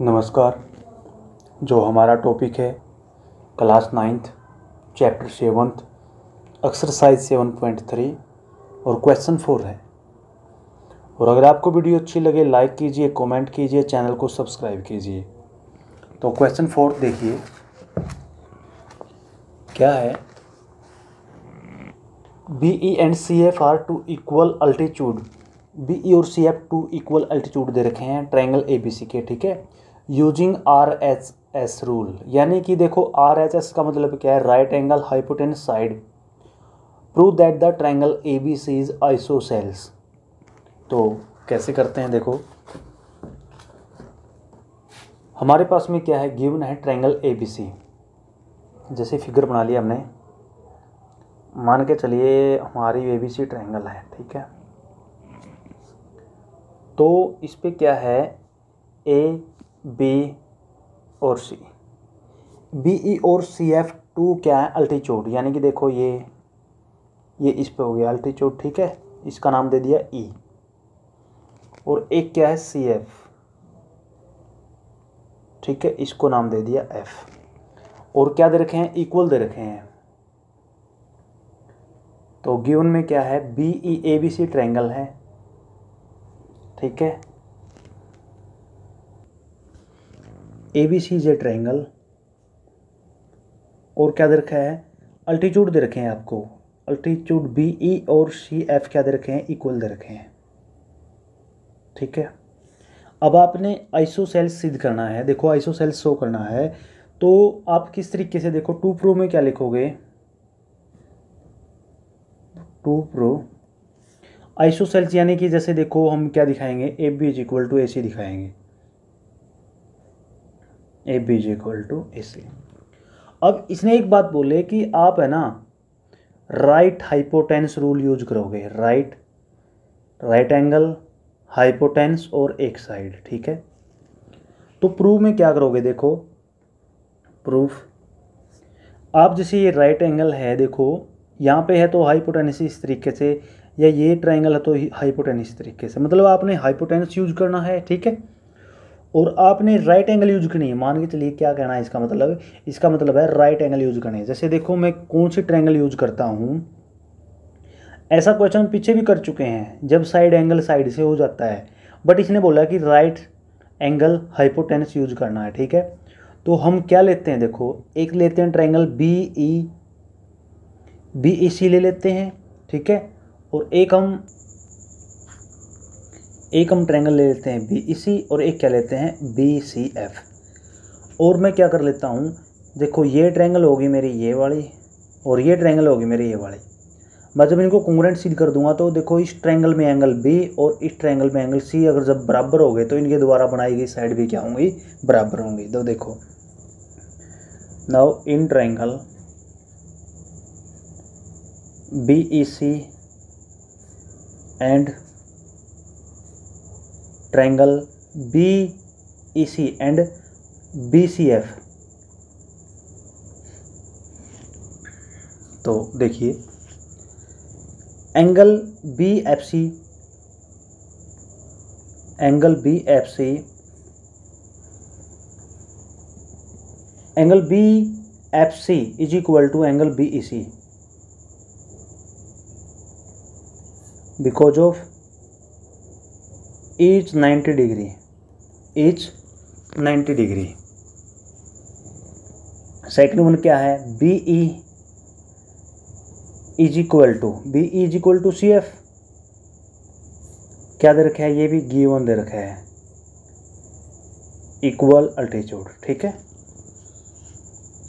नमस्कार। जो हमारा टॉपिक है class ninth chapter seventh exercise seven point three और क्वेश्चन फोर है। और अगर आपको वीडियो अच्छी लगे लाइक कीजिए कमेंट कीजिए चैनल को सब्सक्राइब कीजिए। तो क्वेश्चन फोर देखिए। क्या है? B E and C F are two equal altitude B E और C F two equal altitude दे रखे हैं ट्रायंगल ए बी सी के ठीक है? Using R H S rule यानी कि देखो आर एच एस का मतलब क्या है? Right angle hypotenuse side prove that the triangle A B C is isosceles तो कैसे करते हैं देखो? हमारे पास में क्या है? गिवन है ट्रायंगल ए बी सी जैसे फिगर बना लिया हमने। मान के चलिए, हमारी ए बी सी ट्रायंगल है, ठीक है? तो इस पे क्या है? ए बी और सी। बी, ई और सी, एफ़ टू क्या है? अल्टीट्यूड। यानी कि देखो ये ये इस पे हो गया अल्टीट्यूड, ठीक है? इसका नाम दे दिया ई। e. और एक क्या है? C, F. ठीक है, इसको नाम दे दिया एफ़। और क्या दे रखे हैं? इक्वल दे रखे हैं। तो गिवन में क्या है? B, E, A, B, C triangle है। ठीक है? A B C J triangle और क्या दे रखा है? अल्टीट्यूड दे रखे हैं आपको। अल्टीट्यूड बी ई और सी एफ़ क्या दे रखे हैं? इक्वल दे रखे हैं। ठीक है? अब आपने आइसोसेल्स सिद्ध करना है। देखो आइसोसेल्स शो करना है। तो आप किस तरीके से देखो? टू प्रो में क्या लिखोगे? टू प्रो आइसोसेल्स यानी कि जैसे देखो, हम क्या दिखाएँगे? A B is equal to A C दिखाएँगे। A B is equal to A C अब इसने एक बात बोले कि आप है ना राइट हाइपोटेंस रूल यूज़ करोगे। राइट राइट एंगल हाइपोटेंस और एक साइड ठीक है? तो प्रूफ में क्या करोगे देखो? प्रूफ आप जैसे ये राइट एंगल है, देखो, यहाँ पे है तो हाइपोटेंस इस तरीके से, या ये ट्रायंगल है तो हाइपोटेंस तरीके से। मतलब आपने हाइपोटेंस यूज़ करना है, ठीक है? और आपने राइट एंगल यूज़ करनी है। मान के चलिए क्या कहना है इसका मतलब? इसका मतलब है राइट एंगल यूज़ करनी है। जैसे देखो, मैं कौन सी ट्रैंगल यूज़ करता हूँ? ऐसा क्वेश्चन पीछे भी कर चुके हैं, जब साइड एंगल साइड से हो जाता है। बट इसने बोला कि राइट एंगल हाइपोटेंस यूज़ करना है, ठीक है? तो हम क्या लेते हैं देखो? एक लेते हैं triangle B E B E C ले लेते हैं, ठीक है? और एक हम एक हम ट्रायंगल ले लेते हैं बी ई सी और एक क्या लेते हैं? बी सी एफ़ और मैं क्या कर लेता हूँ? देखो, ये ट्रैंगल होगी मेरी ये वाली और ये ट्रैंगल होगी मेरी ये वाली। मैं जब इनको कॉन्ग्रेंट सीध कर दूँगा तो देखो, इस ट्रैंगल में एंगल बी और इस ट्रैंगल में एंगल सी अगर जब बराबर हो गए तो इनके द्वारा बनाई गई साइड भी क्या होंगी? बराबर होंगी। तो देखो now in triangle B E C and triangle B E C and B C F तो देखिए angle B F C angle B F C angle B F C is equal to angle B E C because of each 90 degree each 90 degree second one क्या है? B E is equal to B is equal to C F क्या दे रखा है? ये भी गी one दे रखा है। इक्वल अल्टीट्यूड ठीक है?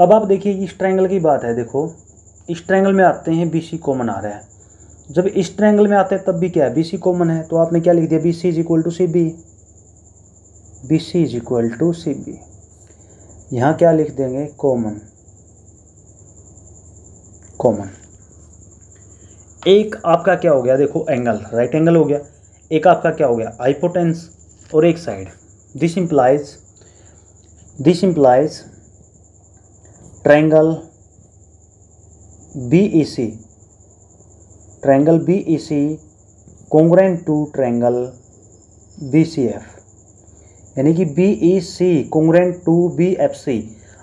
अब आप देखिए, इस ट्रायंगल की बात है, देखो। इस ट्रायंगल में आते हैं बी सी कॉमन आ रहा है। जब इस ट्रायंगल में आते हैं, तब भी क्या है? बी सी कॉमन है। तो आपने क्या लिख दिया? B C is equal to C B B C is equal to C B यहाँ क्या लिख देंगे? कॉमन कॉमन एक आपका क्या हो गया? देखो एंगल राइट एंगल हो गया। एक आपका क्या हो गया? हाइपोटेंस और एक side this implies this implies triangle B E C triangle B E C congruent to triangle B C F यानी कि B E C congruent to B F C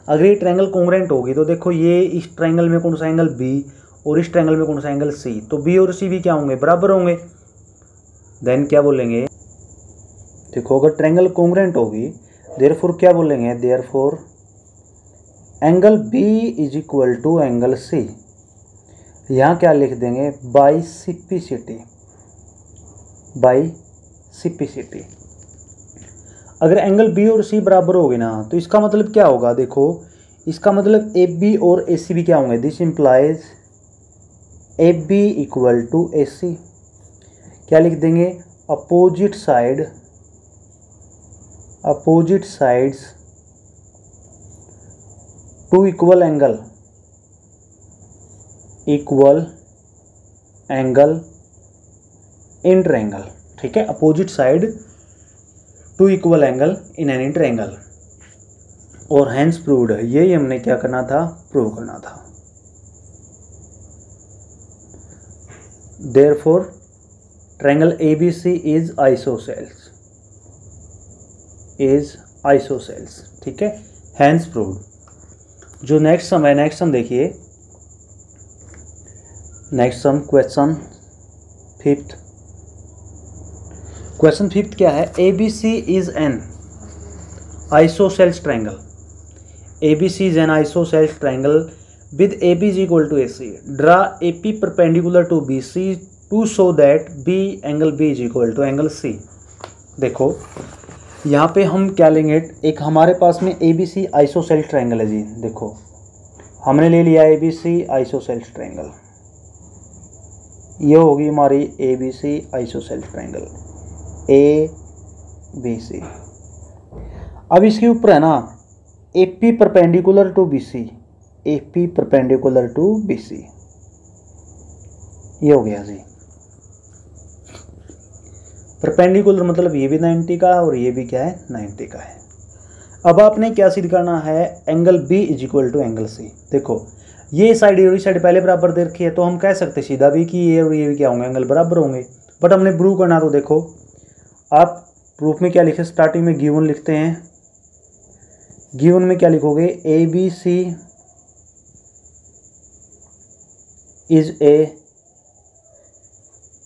अगर ये ट्रायंगल कोंग्रेंट होगी तो देखो ये इस ट्रायंगल में कौन सा एंगल बी और इस ट्रायंगल में कौन सा एंगल सी तो बी और सी भी क्या होंगे? बराबर होंगे। देन क्या बोलेंगे? देखो, अगर ट्रायंगल कोंग्रेंट होगी देर फोर क्या बोलेंगे? Therefore angle B is equal to angle C यहाँ क्या लिख देंगे? बाई सिपिसिटी बाई सिपिसिटी अगर एंगल बी और सी बराबर होगी ना तो इसका मतलब क्या होगा? देखो, इसका मतलब ए बी और ए सी भी क्या होंगे? This implies A B equal to A C क्या लिख देंगे? Opposite side opposite sides to equal angle equal angle inter angle ठीक है? Opposite side to equal angle in any triangle और हैंस प्रूव्ड यही हमने क्या करना था? प्रूव करना था। Therefore triangle A B C is isosceles is isosceles ठीक है? हैंस प्रूव्ड जो नेक्स्ट सम है नेक्स्ट सम देखिए। Next sum question fifth question fifth क्या है? A B C is an isosceles triangle A B C is an isosceles is equal to A C draw A P perpendicular to B C to so that B angle B is equal to angle C देखो, यहाँ पे हम क्या लेंगे? एक हमारे पास में A B C isosceles triangle है जी। देखो, हमने ले लिया A B C isosceles triangle ये होगी हमारी A B C isosceles triangle A B C अब इसके ऊपर है ना A P perpendicular to B C A P perpendicular to B C ये हो गया जी। परपेंडिकुलर मतलब ये भी 90 का है और ये भी क्या है 90 का है। अब आपने क्या सिद्ध करना है? Angle B is equal to angle C देखो ये साइड और ये साइड पहले बराबर दे रखी है तो हम कह सकते सीधा भी कि ये और ये भी क्या होंगे एंगल बराबर होंगे। बट हमने प्रूव करना तो देखो, आप प्रूफ में क्या लिखे स्टार्टिंग में गिवन लिखते हैं। गिवन में क्या लिखोगे? A B C is a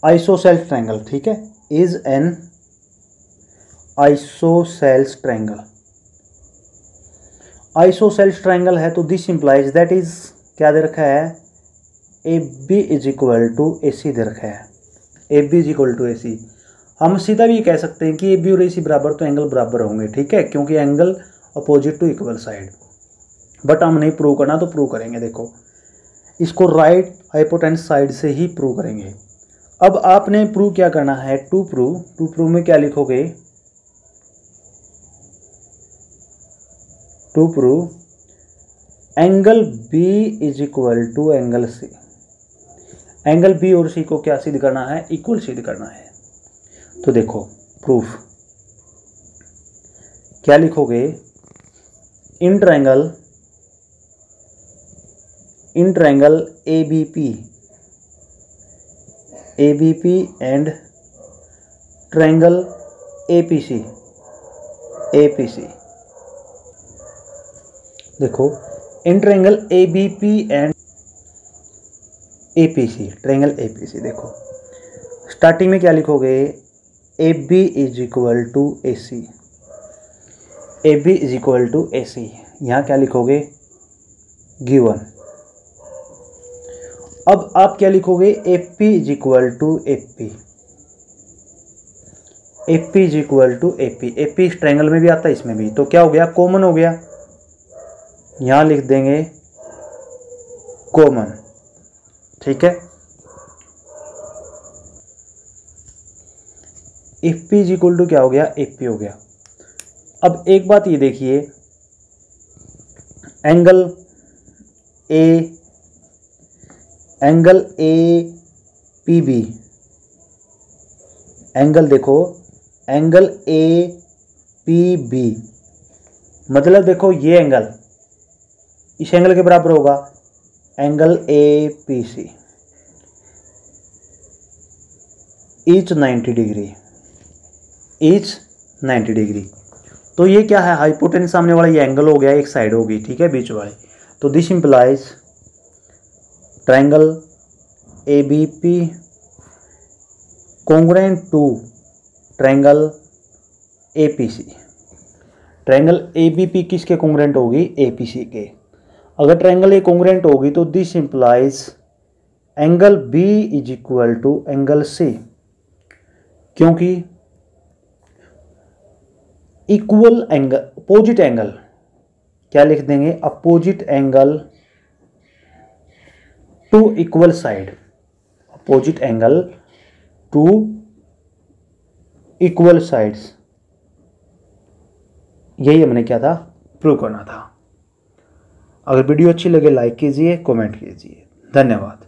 isosceles triangle ठीक है? Is an isosceles triangle isosceles triangle है तो दिस इंप्लाइज दैट इज़ क्या दे रखा है? A B is equal to A C दे रखा है। A B is equal to A C हम सीधा भी कह सकते हैं कि ए बी और ए सी बराबर तो एंगल बराबर होंगे, ठीक है? क्योंकि angle opposite to equal side but हम नहीं प्रूव करना तो प्रूव करेंगे, देखो। इसको राइट हाइपोटेंस साइड से ही प्रूव करेंगे। अब आपने प्रूव क्या करना है? टू प्रूव टू प्रूव में क्या लिखोगे? To prove angle B is equal to angle C angle B और सी को क्या सिद्ध करना है? इक्वल सिद्ध करना है। तो देखो प्रूफ क्या लिखोगे? In triangle in triangle A B P A B P and triangle A P C A P C देखो in triangle A B P and A P C triangle A P C देखो। Starting में क्या लिखोगे? A B is equal to A C A B is equal to A C यहाँ क्या लिखोगे? Given अब आप क्या लिखोगे? A P is equal to A P A P is equal to A P A P इस triangle में भी आता है, इसमें भी। तो क्या हो गया? कॉमन हो गया। यहाँ लिख देंगे कॉमन ठीक है? F P is equal to क्या हो गया? एफ़ पी हो गया। अब एक बात ये देखिए angle A angle A P B angle देखो एंगल ए पी बी मतलब देखो ये एंगल इस एंगल के बराबर होगा angle A P C each 90 degree is 90 degree तो ये क्या है? हाइपोटेन सामने वाला ये एंगल हो गया, एक साइड होगी, ठीक है, बीच वाले। तो this implies triangle A B P congruent to triangle A P C triangle A B P किसके कॉन्ग्रेंट होगी? ए पी सी के। अगर ट्रायंगल ए कॉन्ग्रेंट होगी तो this implies angle B is equal to angle C क्योंकि equal angle opposite angle क्या लिख देंगे? Opposite angle to equal side opposite angle to equal sides यही हमने क्या था? प्रूव करना था। अगर वीडियो अच्छी लगे लाइक कीजिए कमेंट कीजिए। धन्यवाद।